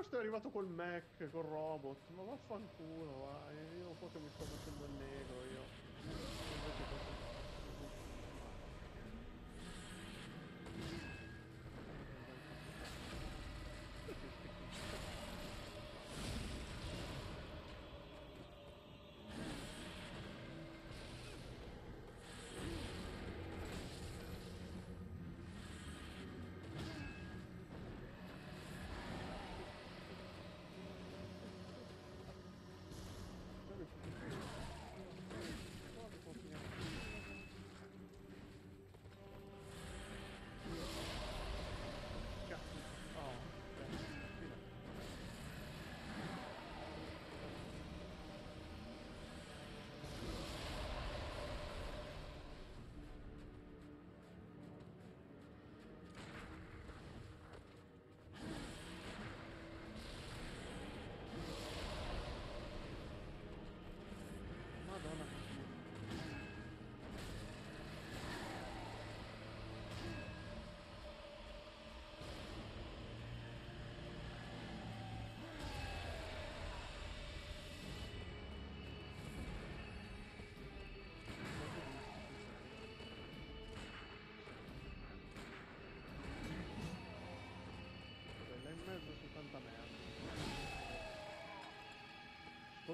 questo è arrivato col Mac, col robot. Ma vaffanculo, vai. Io un po' che mi sto facendo il negro io.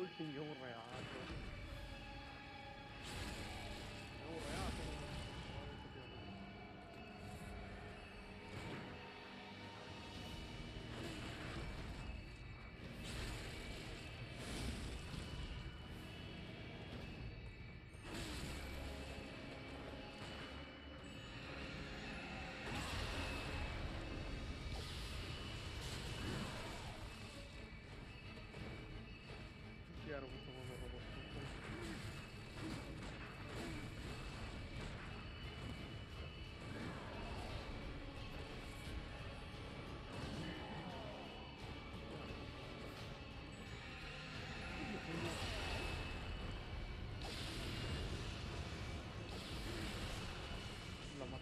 Stalking è un reato. È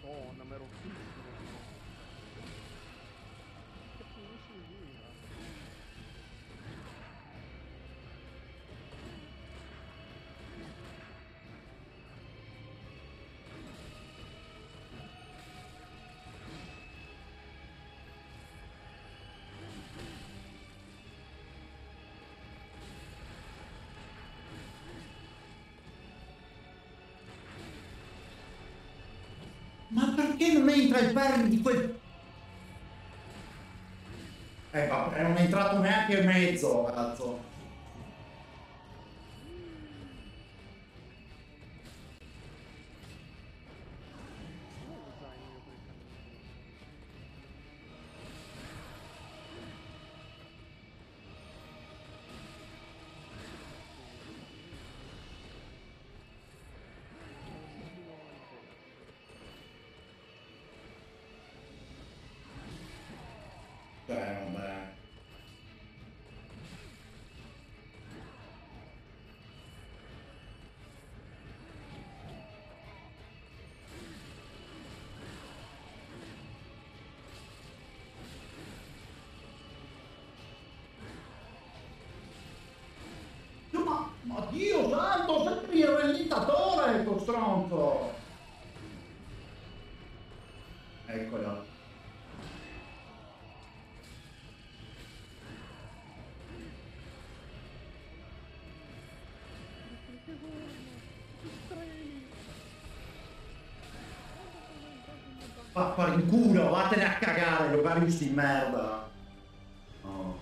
ball in the middle. Perché non entra il perno di quel... Eh vabbè, non è entrato neanche mezzo, cazzo. Cioè, vabbè. Ma, ma Dio santo, sempre il rallentatore, questo stronzo! Eccolo. Va a fare in culo, vattene a cagare, Locarius di merda. Oh.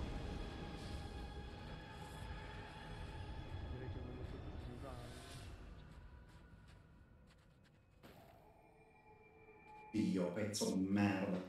Dio, pezzo di merda.